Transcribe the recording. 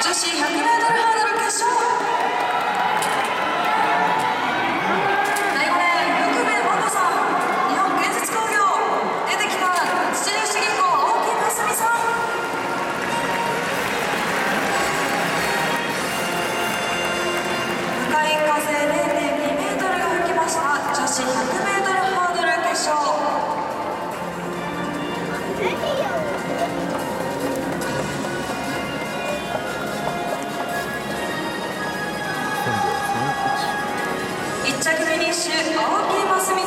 这些还没有着フィニッシュ青木真澄